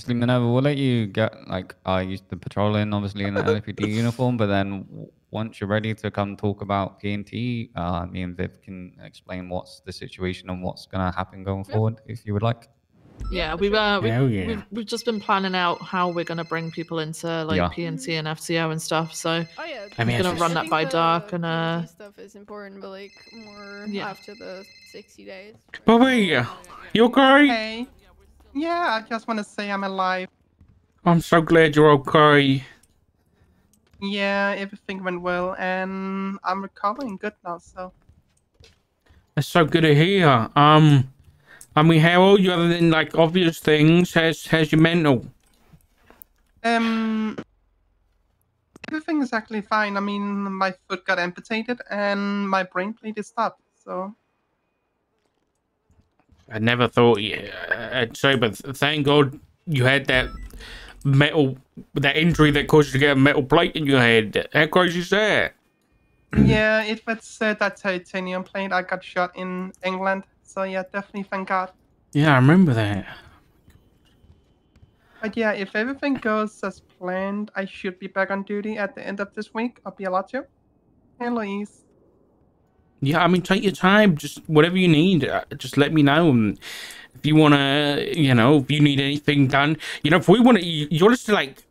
Obviously, Minerva, we'll let you get like I used to patrol in, obviously in the LAPD uniform, but then w- once you're ready to come talk about PNT, uh, me and Viv can explain what's the situation and what's gonna happen going forward, if you would like. Yeah, we've, uh, we, Hell yeah. we've we've just been planning out how we're gonna bring people into like Yeah. PNC and FTO and stuff. So Oh yeah. I mean, I'm gonna it's run that by Dark and uh PNC stuff is important, but like more Yeah. after the sixty days. right? Bobby, you okay? Hey. Yeah, I just want to say I'm alive. I'm so glad you're okay. Yeah, everything went well, and I'm recovering good now. So That's so good to hear. Um, I mean, how are you other than like obvious things? How's how's your mental? Um, everything is actually fine. I mean, my foot got amputated and my brain bleed stopped. So I never thought you. I'd say, but thank God you had that metal, that injury that caused you to get a metal plate in your head. How crazy is that? yeah, it was uh, that titanium plate I got shot in England. So yeah, definitely thank God. Yeah, I remember that. But yeah, if everything goes as planned, I should be back on duty at the end of this week. I'll be a lot too. Hey, Louise. Yeah, I mean, take your time. Just whatever you need, uh, just let me know. And if you want to, you know, if you need anything done, you know, if we want to, you, you want us to like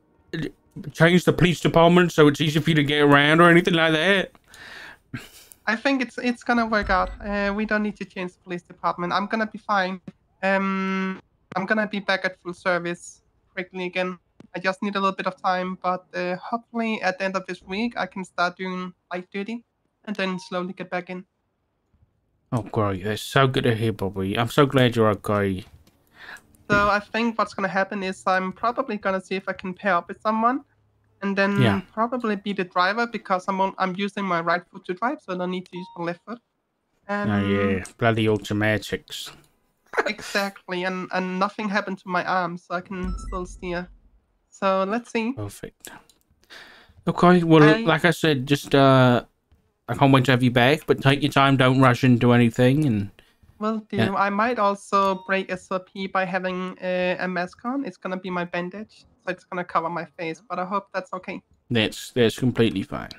change the police department so it's easier for you to get around or anything like that. I think it's it's gonna work out. Uh, we don't need to change the police department. I'm gonna be fine. Um, I'm gonna be back at full service quickly again. I just need a little bit of time, but uh, hopefully at the end of this week I can start doing light duty, and then slowly get back in. Oh, great. That's so good to hear, Bobby. I'm so glad you're okay. So I think what's gonna happen is I'm probably gonna see if I can pair up with someone, and then Yeah. probably be the driver because I'm on, I'm using my right foot to drive, so I don't need to use my left foot. And Oh, yeah. Bloody automatics. exactly, and and nothing happened to my arm, so I can still steer. So let's see. Perfect. Okay, well, I- like I said, just, uh, I can't wait to have you back, but take your time. Don't rush into anything. And Will do. Yeah. I might also break SOP by having a, a mask on. It's gonna be my bandage, so it's gonna cover my face. But I hope that's okay. that's, that's completely fine.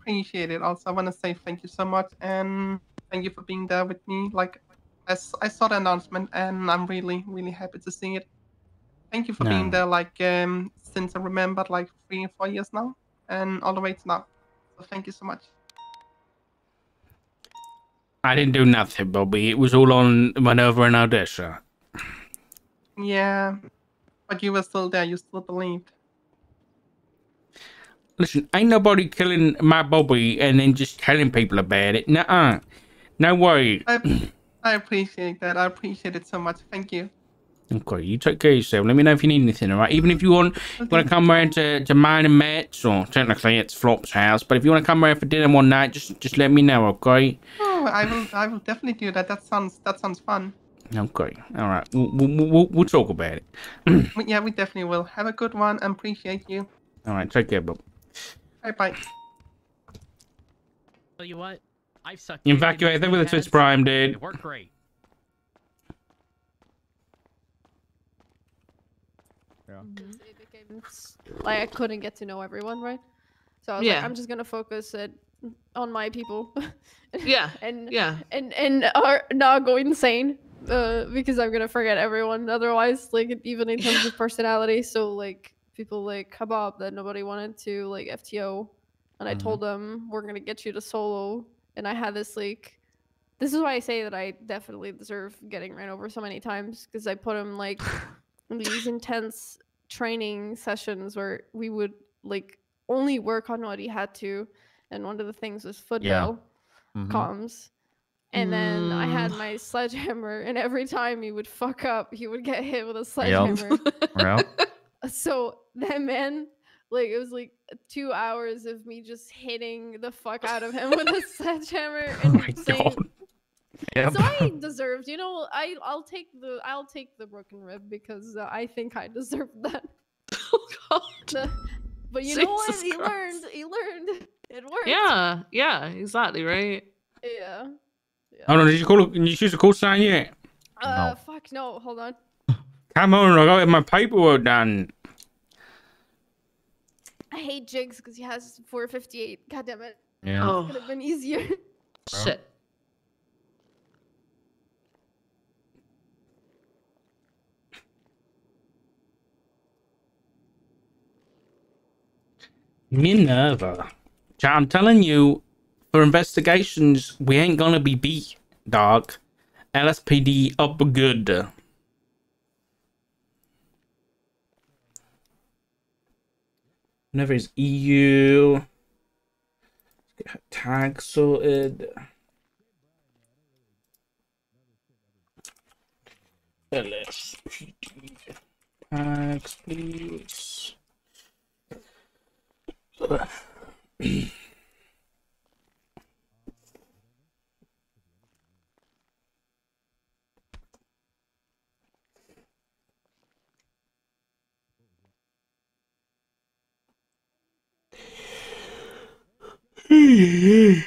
Appreciate it. Also, I want to say thank you so much, and thank you for being there with me. Like, as I saw the announcement, and I'm really, really happy to see it. Thank you for being there. Like, um, since I remembered, like three or four years now, and all the way to now. So thank you so much. I didn't do nothing, Bobby. It was all on Minerva and Odessa. Yeah, but you were still there. You still believed. Listen, ain't nobody killing my Bobby and then just telling people about it. Nuh-uh. No way. I, I appreciate that. I appreciate it so much. Thank you. Okay, you take care of yourself. Let me know if you need anything, all right? Even if you want, you want to come around to, to mine and Matt's, or technically it's Flop's house, but if you want to come around for dinner one night, just just let me know, okay? Oh, I will. I will definitely do that. That sounds. That sounds fun. Okay, all right. We'll, we'll, we'll, we'll talk about it. Yeah, we definitely will. Have a good one. I Appreciate you. All right, take care, Bob. Bye bye. Tell you what, I've sucked. In dick fact, you in with the heads. Twitch Prime, dude. It worked great. Because it became s- like I couldn't get to know everyone, right? So I was Yeah. like, I'm just gonna focus it on my people. Yeah, and yeah. and and are not go insane. Uh, because I'm gonna forget everyone otherwise, like even in terms of personality. So like people like Kebab that nobody wanted to like FTO, and I Mm-hmm. told them we're gonna get you to solo, and I had this like. This is why I say that I definitely deserve getting ran over so many times because I put him like in these intense training sessions where we would like only work on what he had to, and one of the things was foot Yeah. Mhm. comms. And then I had Mm. my sledgehammer, and every time he would fuck up, he would get hit with a sledgehammer. Well, so that man, like, it was like two hours of me just hitting the fuck out of him with a sledgehammer Oh and my saying, god. yep. so I deserved, you know, I I'll take the I'll take the broken rib because uh, I think I deserved that. Oh God. The- but you know what? Jesus He learned. He learned. It worked. Yeah, yeah, exactly right. Yeah. Hold on, did you call? Can you choose a call sign yet? Uh, fuck no. Hold on. Come on, I got my paperwork done. I hate Jigs because he has 458. God damn it. Yeah. Oh, Could have been easier. shit. Minerva. I'm telling you, for investigations, we ain't gonna be beat, dog. LSPD up good. Never is EU. Let's get tag sorted. LSPD tags, please. Hey.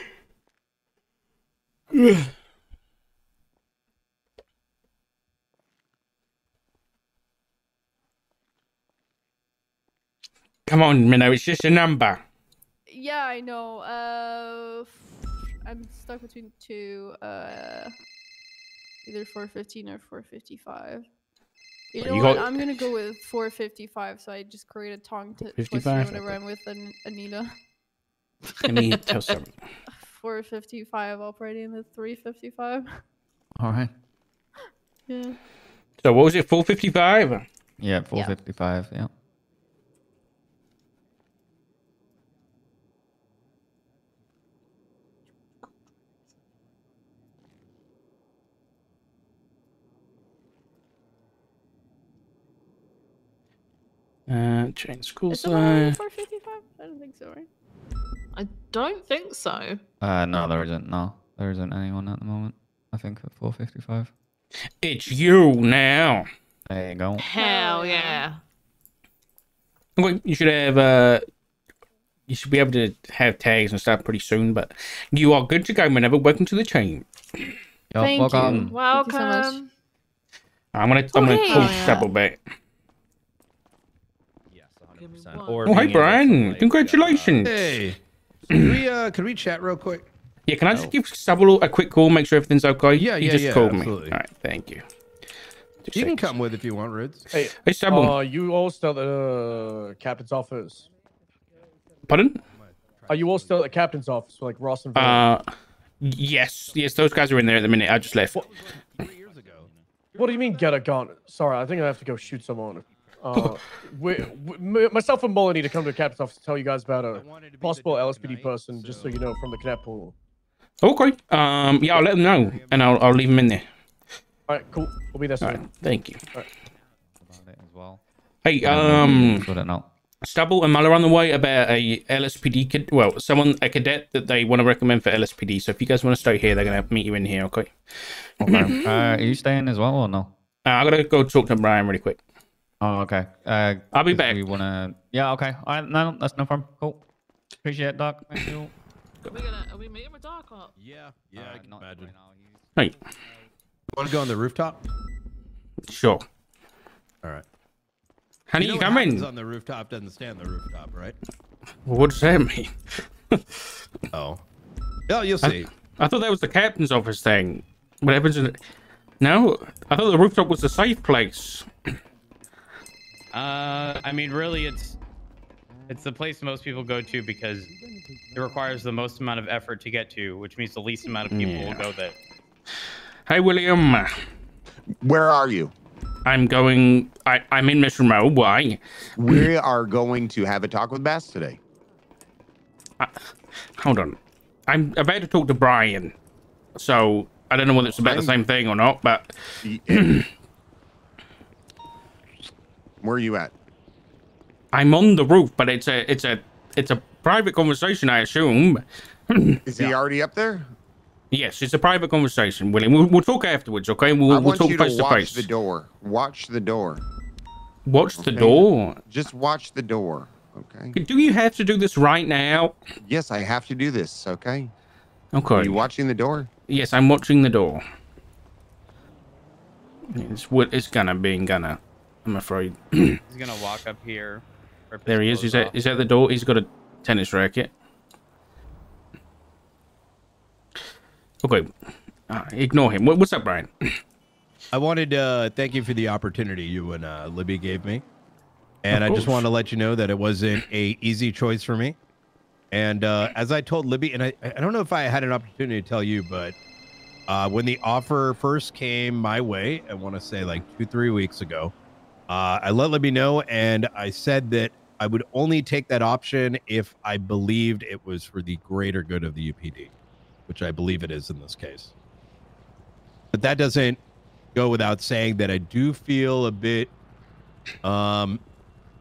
Come on, Minnow, it's just a number. yeah, I know. Uh, I'm stuck between two. Uh, either 415 or 455. You know You what? got- I'm gonna go with 455. So I just create a tongue t- twister 55? whenever I'm with An- Anita. Let me tell something. 455 operating the 355. All right. Yeah. So what was it? Four fifty-five. Yeah, 455. Yeah. Uh, change school Is the one only 455? I don't think so, right? I don't think so. Uh, no, there isn't. No, there isn't anyone at the moment. I think at 455. It's you now. There you go. Hell yeah. yeah. You should have. Uh, you should be able to have tags and stuff pretty soon. But you are good to go whenever. Welcome to the team. Yo, Thank you. welcome. you Welcome. so much. I'm gonna. I'm gonna Okay. pull Oh, yeah. double back. Yes, Give me 100%. Or Oh, hey being able to, Brian! like, Congratulations. Hey, can we uh, can we chat real quick? Yeah, can I just give Stubble a quick call, make sure everything's okay? Yeah, He yeah, just yeah, called me. All right, thank you. Two You can seconds. come with if you want, Rids. Hey, Hey, Stubble. uh, you all still at the captain's office? Pardon? Are you all still at the captain's office, like Ross and Vaughn? Uh, yes, yes, those guys are in there at the minute. I just left. Three years ago. What do you mean get a gun? Sorry, I think I have to go shoot someone. Uh, we, we, myself and Mullen need to come to the captain's office to tell you guys about a wanted to be the possible LSPD night, person, just so so- you know from the cadet pool. Okay. Um, yeah, I'll let them know, and I'll I'll leave them in there. All right, cool. We'll be there All soon. right, thank you. About it as well. Hey, Um, sort. Stubble and Muller on the way about a LSPD kid. Well, someone a cadet that they want to recommend for LSPD. So if you guys want to stay here, they're gonna meet you in here. Okay. Okay. uh, are you staying as well or no? Uh, I gotta go talk to Brian really quick. Oh, okay. Uh, I'll be back. We wanna. Yeah. Okay. All right. No, that's no problem. Cool. Appreciate it, Doc. Thank you. Are we gonna? Are we meeting with Dark or? Yeah, yeah, Uh, I can not imagine. right now. He's- Hey, Want to go on the rooftop? sure. All right. Honey, you you, know what happens coming? on the rooftop doesn't stay on the rooftop, right? What does that mean? Oh. Oh, you'll see. I thought that was the captain's office thing. What happens in? No, I thought the rooftop was a safe place. Uh, I mean, really, it's it's the place most people go to because it requires the most amount of effort to get to, which means the least amount of people will Yeah. go there. Hey, William. Where are you? I'm going. I, I'm in Mission Row. Why? We are going to have a talk with Bass today. Hold on. I'm about to talk to Brian. So I don't know whether it's about the I'm- same thing or not, but Y- Where are you at? I'm on the roof. But it's a it's a it's a private conversation, I assume. Is he already up there? Yes, it's a private conversation, William. We'll, we'll talk afterwards, okay? We'll, I we'll want talk you face to watch face. the door. Watch the door. Watch the door. Just watch the door. Okay. Do you have to do this right now? Yes, I have to do this. Okay. Okay. Are you watching the door? Yes, I'm watching the door. It's what it's gonna be gonna. I'm afraid. He's gonna walk up here. there he is. clothes He's at, he's at the door. He's got a tennis racket. Okay. Uh, ignore him. What, what's up, Brian? I wanted to uh, thank you for the opportunity you and uh, Libby gave me, and I just wanted to let you know that it wasn't a easy choice for me. And uh, as I told Libby, and I, I don't know if I had an opportunity to tell you, but uh, when the offer first came my way, I want to say like two, three weeks ago, uh, I let Libby know, and I said that I would only take that option if I believed it was for the greater good of the UPD, which I believe it is in this case. But that doesn't go without saying that I do feel a bit. Um,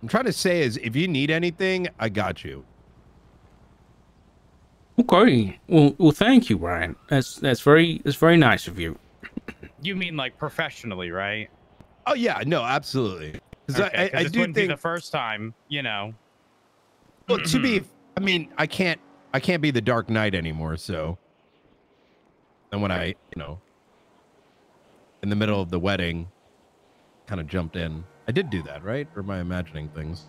I'm trying to say is if you need anything, I got you. Okay. Well, well, thank you, Brian. That's that's very that's very nice of you. You mean like professionally, right? Oh yeah, no, absolutely. 'Cause Okay, I, 'cause I, I this do wouldn't be think. the first time, you know. Well, to be, I mean, I can't, I can't be the Dark Knight anymore. So, and when I, you know, in the middle of the wedding, kind of jumped in. I did do that, right? Or am I imagining things?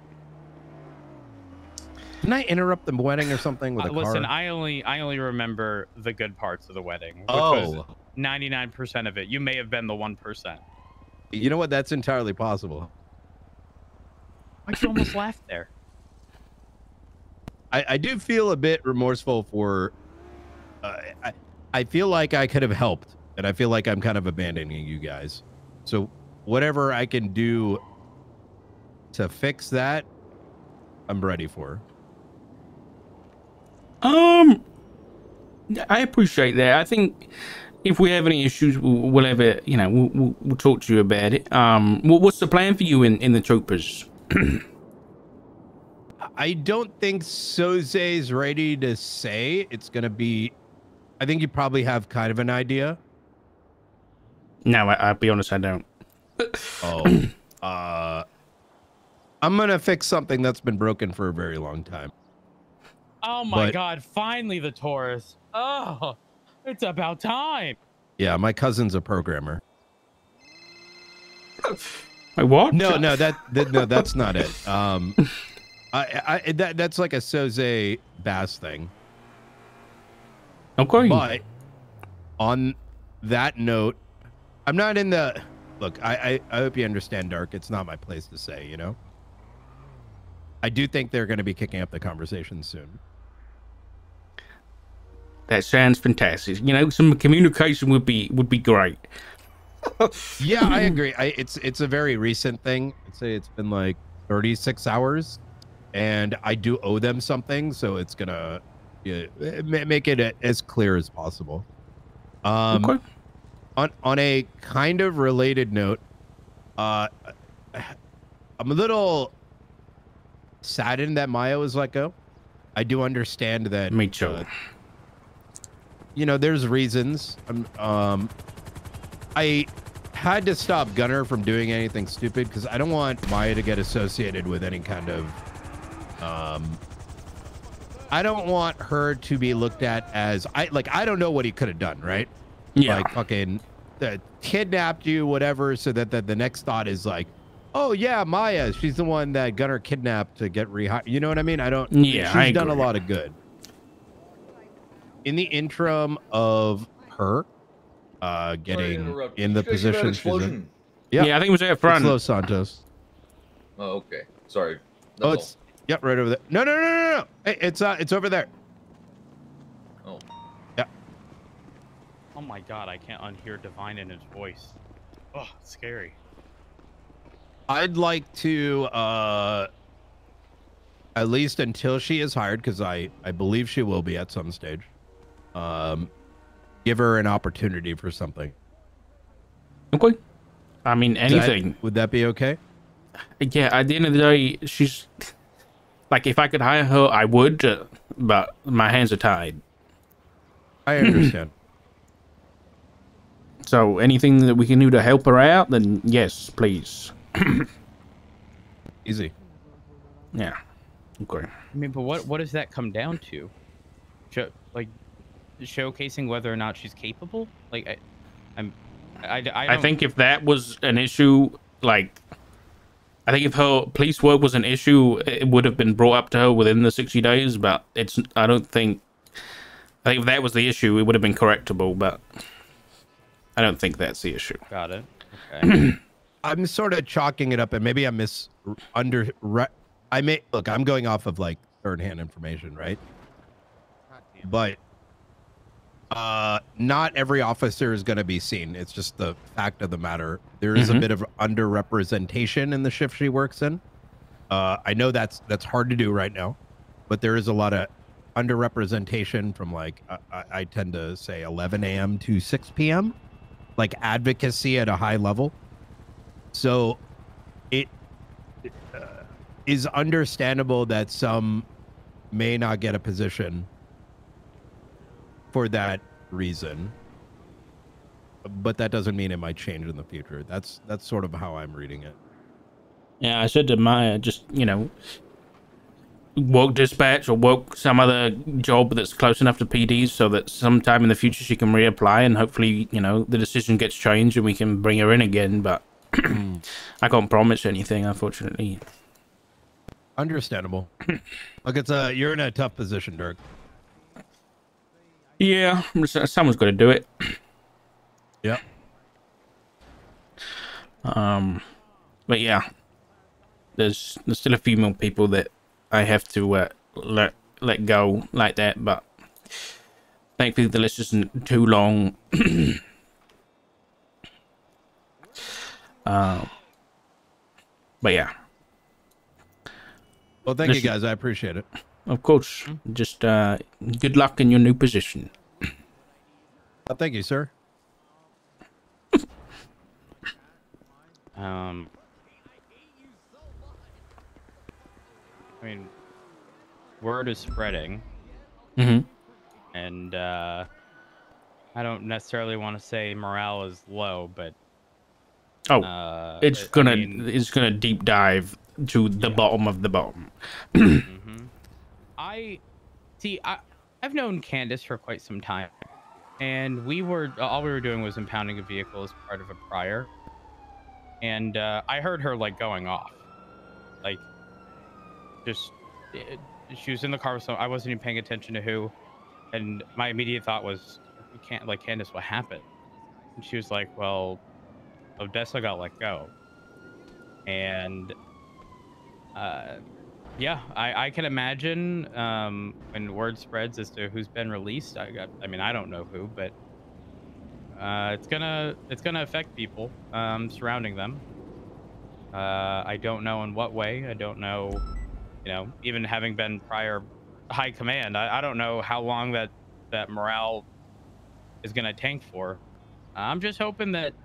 Didn't I interrupt the wedding or something with Uh, a car? listen, I only I only remember the good parts of the wedding. Which was oh, 99% of it. You may have been the 1%. You know what? That's entirely possible. Why'd you almost laugh there? I, I do feel a bit remorseful for. Uh, I I feel like I could have helped, and I feel like I'm kind of abandoning you guys. So whatever I can do to fix that, I'm ready for. Um, I appreciate that. I think if we have any issues, we'll, we'll have a you know we'll, we'll, we'll talk to you about it. Um, what's the plan for you in in the troopers? I don't think Soze Soze's ready to say it's gonna be. I think you probably have kind of an idea. No, I, I'll be honest, I don't. Oh, uh, I'm gonna fix something that's been broken for a very long time. Oh my But- god, finally the Taurus. Oh, it's about time. Yeah, my cousin's a programmer. Wait, what? No, no, that, that no, that's not it. Um, I, I that that's like a Soze Bass thing. Okay. But on that note, I'm not in the look. I, I I hope you understand, Dark. It's not my place to say. You know. I do think they're going to be kicking up the conversation soon. That sounds fantastic. You know, some communication would be would be great. Yeah, I agree. I, it's it's a very recent thing. I'd say it's been like 36 hours, and I do owe them something, so it's gonna yeah, make it as clear as possible. Um, Okay. on on a kind of related note, uh, I'm a little saddened that Maya was let go. I do understand that. Me too. uh, you know, there's reasons. Um, um, I had to stop Gunner from doing anything stupid because I don't want Maya to get associated with any kind of. Um, I don't want her to be looked at as I like. I don't know what he could have done, right? Yeah. Like fucking uh, kidnapped you, whatever, so that the, the next thought is like, oh yeah, Maya, she's the one that Gunner kidnapped to get rehired. You know what I mean? I don't. Yeah, she's I done a lot of good. In the interim of her uh getting interrupt. in the you guys hear that position she's in. Yeah. Yeah, I think it was out It's front. Los Santos. Oh, okay. Sorry. Oh, That's it's yep, right over there. No, no, no, no, no. Hey, it's uh, it's over there. Oh. Yeah. Oh my god, I can't unhear Divine in his voice. Oh, scary. I'd like to uh at least until she is hired because I I believe she will be at some stage. Um give her an opportunity for something. Okay. I mean, Is that- anything. would that be okay? Yeah, at the end of the day, she's like, if I could hire her, I would, uh, but my hands are tied. I understand. So anything that we can do to help her out, then yes, please. Easy. Yeah. Okay. I mean, but what what does that come down to? Show, like showcasing whether or not she's capable? Like I, I'm, I, I, I don't- think if that was an issue, like I think if her police work was an issue, it would have been brought up to her within the 60 days, but it's, I don't think, I think if that was the issue, it would have been correctable, but I don't think that's the issue. Got it. Okay. I'm sort of chalking it up, and maybe I miss under. Re, I may look. I'm going off of like third hand information, right? But uh, not every officer is going to be seen. It's just the fact of the matter. There is Mhm. a bit of underrepresentation in the shift she works in. Uh, I know that's that's hard to do right now, but there is a lot of underrepresentation from like I, I, I tend to say 11 a.m. to 6 p.m. Like advocacy at a high level. So it uh, is understandable that some may not get a position for that reason. But that doesn't mean it might change in the future. That's that's sort of how I'm reading it. Yeah, I said to Maya, uh, just, you know, work dispatch or work some other job that's close enough to PDs so that sometime in the future she can reapply and hopefully, you know, the decision gets changed and we can bring her in again. But hmm. I can't promise anything, unfortunately. Understandable. Look, it's a you're in a tough position, Dark. Yeah, someone's got to do it. Yep. Um, but yeah, there's there's still a few more people that I have to uh, let let go like that, but thankfully the list isn't too long. uh, but yeah, Well, thank you guys. I appreciate it. Of course, just uh, good luck in your new position. Uh, thank you, sir. Um, I mean, word is spreading, Mm-hmm. and uh, I don't necessarily want to say morale is low, but Oh, uh, it's I- I gonna mean, it's gonna deep dive to the bottom of the bottom. mhm. I see. I I've known Candace for quite some time, and we were all we were doing was impounding a vehicle as part of a prior, and uh, I heard her like going off, like just it, she was in the car with some. I wasn't even paying attention to who, and my immediate thought was, "We can't like Candace. What happened?" And she was like, "Well, Odessa got let go," and uh, yeah, I, I can imagine um, when word spreads as to who's been released. I got, I mean, I don't know who, but uh, it's gonna it's gonna affect people um, surrounding them. Uh, I don't know in what way. I don't know, you know, even having been prior high command, I, I don't know how long that that morale is gonna tank for. I'm just hoping that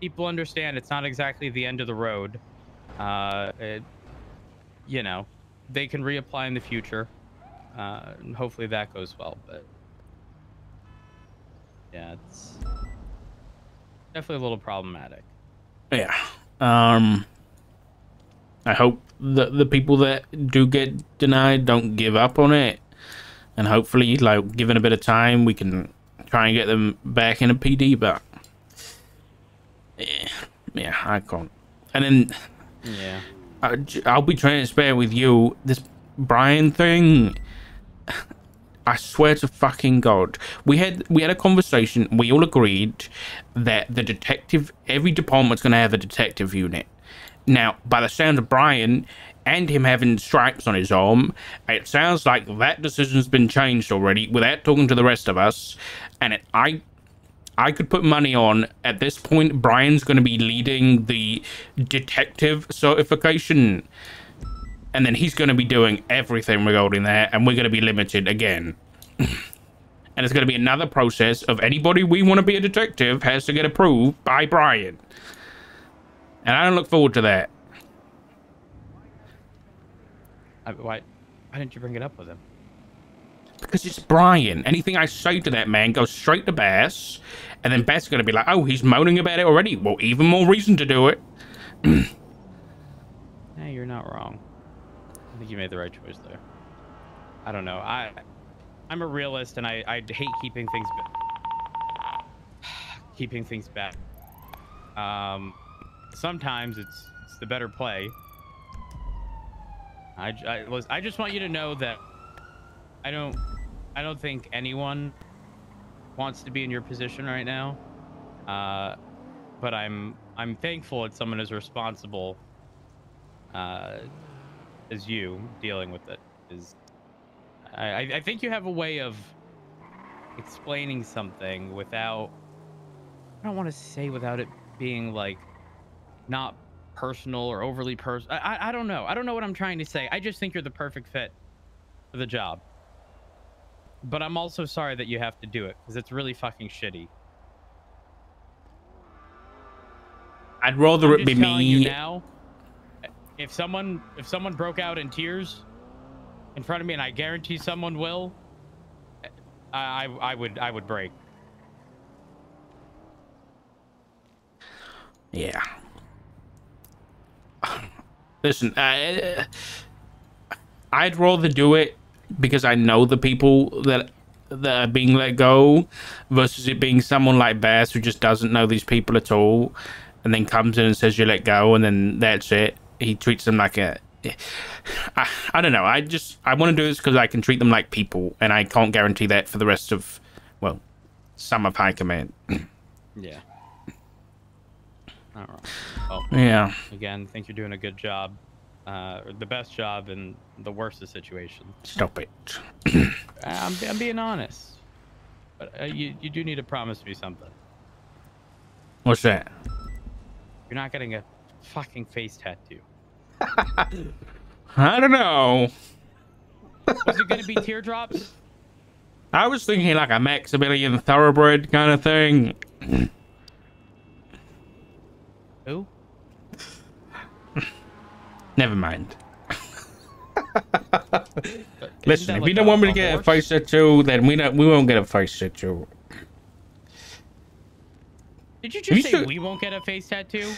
people understand it's not exactly the end of the road. Uh, it, you know, they can reapply in the future. Uh, and hopefully that goes well. But yeah, it's definitely a little problematic. Yeah. Um I hope that the people that do get denied don't give up on it. And hopefully, like given a bit of time, we can try and get them back in a PD, but yeah, yeah I can't. And then Yeah. I, I'll be transparent with you. This Brian thing, I swear to fucking God, we had we had a conversation. We all agreed that the detective, every department's gonna have a detective unit. Now, by the sound of Brian and him having stripes on his arm, it sounds like that decision's been changed already without talking to the rest of us. And it, I I could put money on at this point Brian's going to be leading the detective certification and then he's going to be doing everything regarding that and we're going to be limited again. and it's going to be another process of anybody we want to be a detective has to get approved by Brian. And I don't look forward to that. Why, why didn't you bring it up with him? Because it's Brian. Anything I say to that man goes straight to Bass, and then Bass is going to be like, "Oh, he's moaning about it already. Well, even more reason to do it." Hey, you're not wrong. I think you made the right choice there. I don't know. I I'm a realist and I, I hate keeping things back. keeping things back. Um sometimes it's it's the better play. I, was I just want you to know that I don't I don't think anyone wants to be in your position right now. Uh, but I'm I'm thankful that someone as responsible uh, as you dealing with it is. I I think you have a way of explaining something without. I don't want to say without it being like not personal or overly personal. I I don't know. I don't know what I'm trying to say. I just think you're the perfect fit for the job. But I'm also sorry that you have to do it because it's really fucking shitty. I'd rather it be me. now. If someone if someone broke out in tears in front of me, and I guarantee someone will, I I, I would I would break. Yeah. Listen, I, I'd rather do it because I know the people that that are being let go versus it being someone like Bass who just doesn't know these people at all and then comes in and says you let go and then that's it. He treats them like a I, I don't know. I just I want to do this because I can treat them like people and I can't guarantee that for the rest of well some of high command. Yeah. All right. Well, Yeah. Again, think you're doing a good job, uh, the best job in the worst of situations. Stop it. I'm, I'm being honest, but uh, you you do need to promise me something. What's that? You're not getting a fucking face tattoo. I don't know. Was it gonna be teardrops? I was thinking like a Maximilian Thoroughbred kind of thing. Who? Never mind. Listen, if like you don't a- want me to a get a horse? face tattoo, then we don't. We won't get a face tattoo. Did you You just say should- we won't get a face tattoo?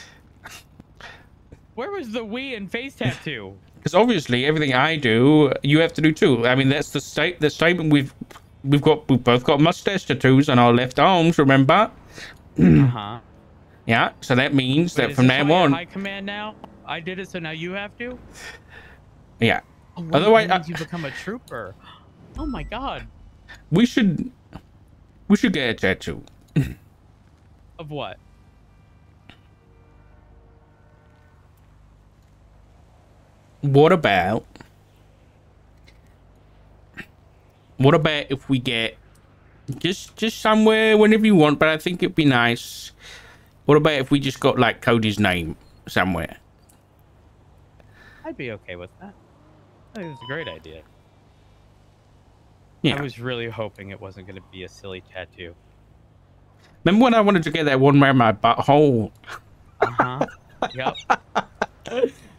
Where was the we in face tattoo? Because obviously, everything I do, you have to do too. I mean, that's the state. The statement we've we've got. We've both got mustache tattoos on our left arms. Remember? uh huh. Yeah. So that means Wait, that from now on, high command now. I did it, so now you have to. yeah. Oh, Otherwise, I- you become a trooper. Oh my god. we should we should get a tattoo. Of what? What about what about if we get just just somewhere whenever you want, but I think it'd be nice. What about if we just got like Cody's name somewhere? I'd be okay with that. I think it's a great idea. Yeah. I was really hoping it wasn't going to be a silly tattoo. Remember when I wanted to get that one around my butthole? Uh huh. yep.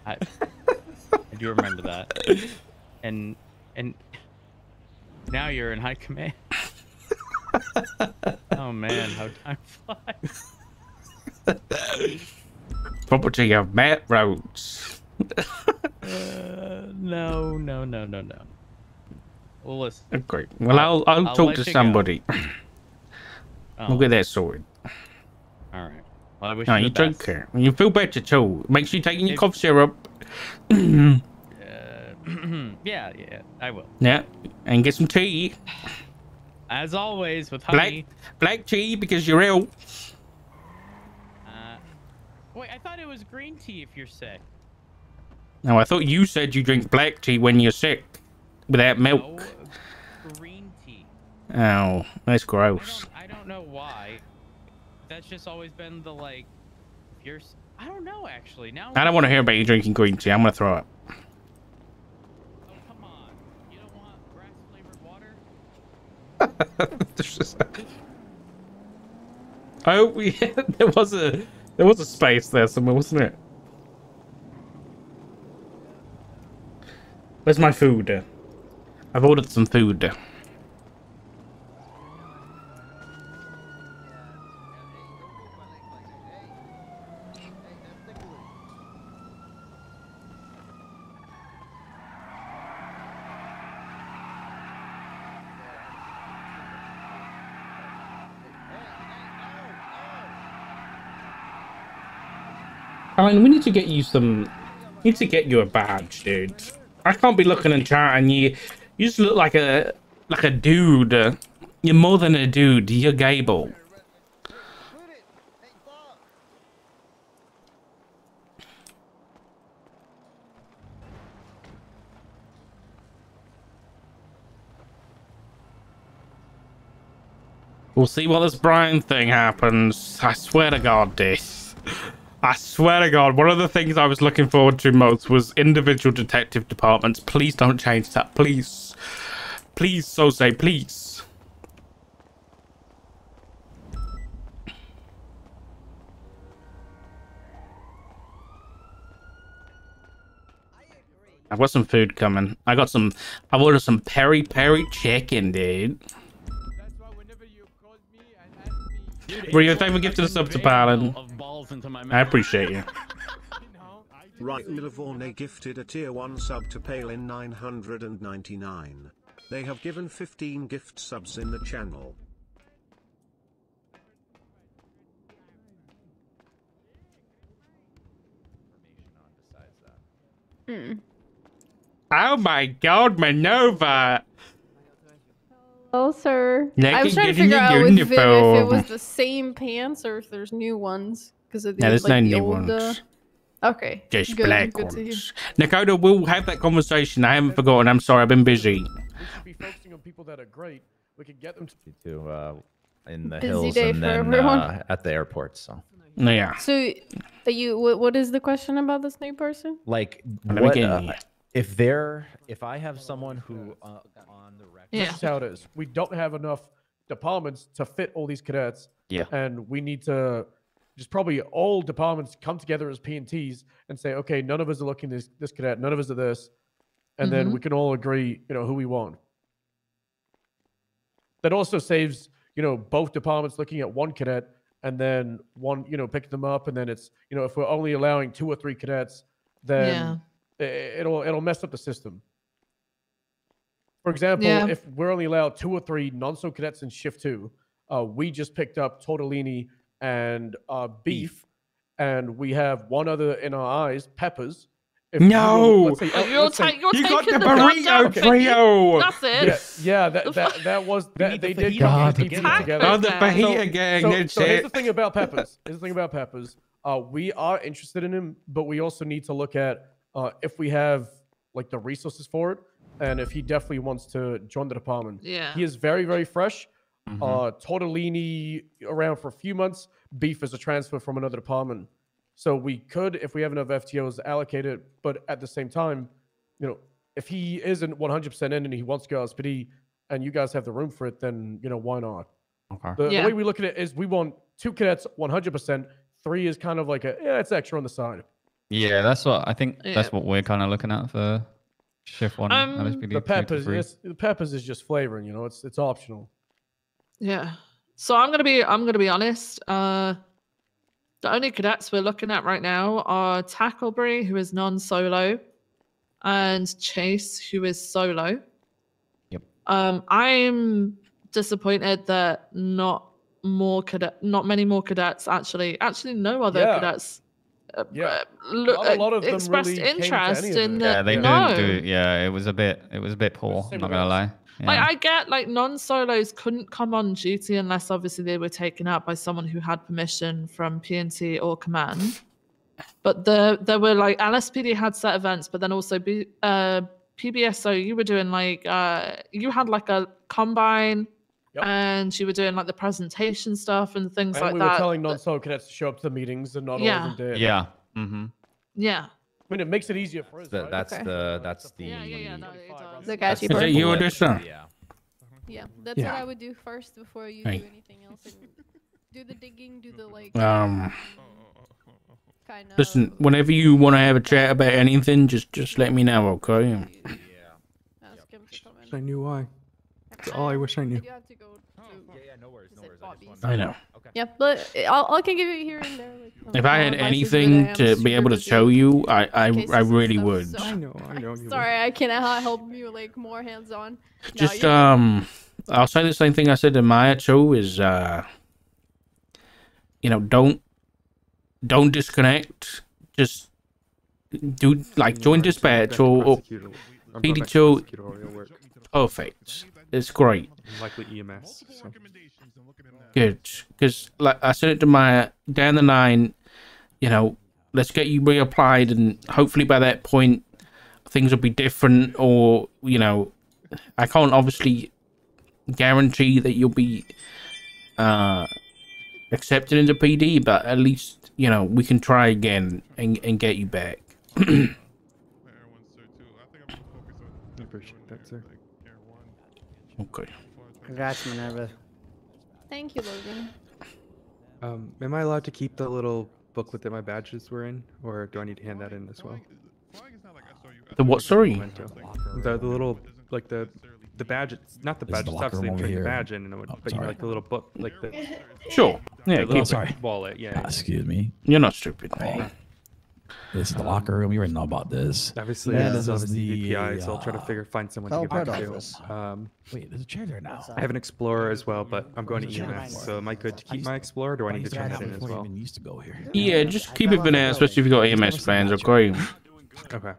I, I do remember that. And and now you're in high command. oh man, how time flies. Property of Matt Rhodes. Uh, no, no, no, no, no. Well, listen. Great. Well, I'll I'll, I'll talk to somebody. Oh, We'll get that sorted. all right. Well, I wish No, you you take best. care. You feel better too. Make sure you're taking your If- cough syrup. Uh, yeah, yeah, I will. yeah, and get some tea. As always with Black honey. black tea because you're ill. Uh, wait, I thought it was green tea if you're sick. No, I thought you said you drink black tea when you're sick without No, milk. green tea. Oh, that's I gross. don't, I don't know why. That's just always been the like. If you're, s- I don't know actually. Now I don't want to hear about you drinking green tea. I'm gonna throw up. Oh come on! You don't want grass flavored water? oh, yeah, there was a there was a space there somewhere, wasn't it? Where's my food? I've ordered some food. Alan, we need to get you some... Need to get you a badge, dude. I can't be looking in chat and you, you just look like a like a dude. You're more than a dude. You're Gable. We'll see what this Brian thing happens. I swear to God, this. I swear to God, one of the things I was looking forward to most was individual detective departments. Please don't change that, please. Please, so say, please. I've got some food coming. I got some. I've ordered some peri peri chicken, dude. Rio, thank you for gifting us up to Palin. I appreciate you. Right Livorne gifted a tier 1 sub to Palin 999. They have given 15 gift subs in the channel. Hmm. Oh my god, Manova! Oh, sir. Like I was trying to figure out if it, if it was the same pants or if there's new ones because of the Yeah, there's like, no the new old, uh, ones. Okay. Just good, black good to hear. ones. Dakota, we'll have that conversation. I haven't forgotten. I'm sorry, I've been busy. We should be focusing on people that are great. We could get them to. to uh, in the Busy hills day and for then everyone. uh, at the airport. So, Yeah. So, are you what, what is the question about this new person? like, what, uh, if they're if I have someone who on the record, This is how it is. We don't have enough departments to fit all these cadets. Yeah. And we need to just probably all departments come together as P and Ts and say, okay, none of us are looking this this cadet, none of us are this, and then Mhm. we can all agree, you know, who we want. That also saves, you know, both departments looking at one cadet and then one, you know, pick them up, and then it's, you know, if we're only allowing two or three cadets, then i- it'll it'll mess up the system. For example, Yeah. if we're only allowed two or three non-so cadets in shift two, uh, we just picked up Tortellini and uh, beef, and we have one other in our eyes, peppers. If No! let's say- you're, ta- you're You got taking the the burrito goddamn thing. trio! That's it. yeah, yeah, that, that that was that they the did fajita come God. together. Together. Oh, the man. fajita gang, So, that's so here's the thing about Peppers. Here's the thing about Peppers. Uh, we are interested in him, but we also need to look at uh, if we have like the resources for it, and if he definitely wants to join the department. Yeah. He is very, very fresh. Mhm. Uh, Tortellini around for a few months. Beef is a transfer from another department. So we could, if we have enough FTOs, allocated. But at the same time, you know, if he isn't 100% in and he wants to go SPD, and you guys have the room for it, then you know why not? Okay. The, the way we look at it is we want two cadets 100%. Three is kind of like a yeah, it's extra on the side. Yeah, that's what I think. That's what we're kind of looking at for shift one. Um, LSPD The peppers, three. the peppers is just flavoring. You know, it's it's optional. Yeah. So I'm gonna be I'm gonna be honest. Uh the only cadets we're looking at right now are Tackleberry, who is non-solo, and Chase, who is solo. Yep. Um, I'm disappointed that not more cadet, not many more cadets actually, actually no other Yeah. cadets. Uh, Yeah. uh, look, a lot of them expressed really interest in the Yeah, they no. didn't do. Yeah, it was a bit. It was a bit poor. I'm not gonna lie. Yeah. Like I get like non-solos couldn't come on duty unless obviously they were taken out by someone who had permission from PNT or command. But the there were like LSPD had set events, but then also B, uh, PBSO you were doing like uh, you had like a combine, Yep. and you were doing like the presentation stuff and things And like we that. were telling non-solo cadets to show up to the meetings, and not all of them did. yeah. Mm-hmm. yeah, I mean, it makes it easier for us. the, right? that's Okay. the that's the yeah, yeah, yeah. No, it does. The that's gachi part. you or bullet. this? Yeah. Yeah, that's Yeah. what I would do first before you Hey. do anything else. And do the digging, do the like. Um, kind of. listen, whenever you want to have a chat about anything, just just let me know, okay? Ask him to come in. I knew why. That's all I wish I I knew. do to to. Yeah, yeah, no worries, no worries. I just Bobby's? wanted I know. Okay. Yeah, but I'll, I can give you here and there. Like, If I had small I anything to be able to show you, I I, I really stuff, would. so- I know, I know you. Sorry, I cannot help you like more hands on. Just um, I'll say the same thing I said to Maya too. Is uh, you know, don't don't disconnect. just do like join dispatch or, or PD2. Perfect. It's great. Likely EMS. So. Good, because like I said it to my down the line, you know, let's get you reapplied, and hopefully by that point things will be different. Or you know, I can't obviously guarantee that you'll be uh accepted into PD, but at least you know we can try again and and get you back. I appreciate that, sir. Okay. Congrats, Minerva. Thank you, Logan. Um, am I allowed to keep the little booklet that my badges were in, or do I need to hand that in as well? The what? Sorry. The, the little like the the badge. It's not the This badge. the it's locker obviously room over the here. badge in, and it would, Oh, but you know, sorry. like the little book, like the Sure. Yeah, the keep little sorry. wallet. Yeah. Ah, yeah. excuse me. You're not stupid. This is the locker room. You already know about this. Obviously, Yeah, yeah, this this is the the, DPI, so I'll try to uh, figure find someone to give it part to. Um, Wait, there's a chair there now. I have an Explorer as well, but I'm going to There's a chair EMS. So am I good to keep my Explorer? Or do I I need to turn that it in as well? used to go here. Yeah, just keep it for now, especially if you got EMS plans. Okay. Okay.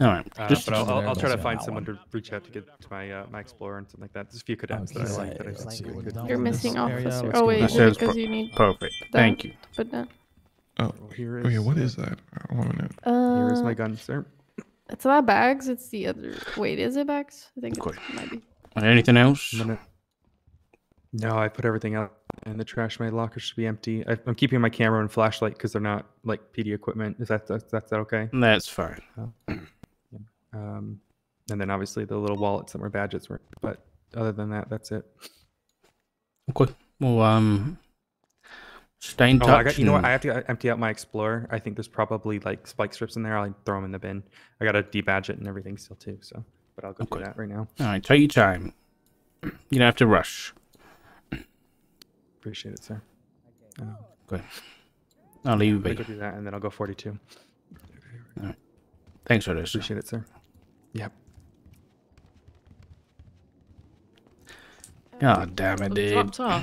All right. Uh, Just but I'll, I'll, I'll try to find someone one. to reach out to get to my uh, my Explorer and something like that. There's a few cadets that I like that I let's think see would what be we've good. done You're missing area. officer. Oh wait, back. That sounds because you need. perfect. Thank you. But no. Oh, Here oh yeah, what is- is that? One minute. Here is Uh, my gun, sir. It's not bags. It's the other. Wait, is it bags? I think Okay. it might be. Anything else? Gonna- No, I put everything out in the trash. My locker should be empty. I, I'm keeping my camera and flashlight because they're not like PD equipment. Is that that's, that's that okay? That's fine. Um, and then obviously the little wallets that were badges were. But other than that, that's it. Okay. Well, um, stay in Oh, touch. I got, you know what? I have to empty out my Explorer. I think there's probably like spike strips in there. I'll throw them in the bin. I got to debadge it and everything still too. So, but I'll go do that right now. All right, take your time. You don't have to rush. Appreciate it, sir. Uh, Good. I'll leave you I'll go do that and then I'll go 42. All right. Thanks for this. Appreciate it, sir. Yep. God damn it, dude. Dropped off.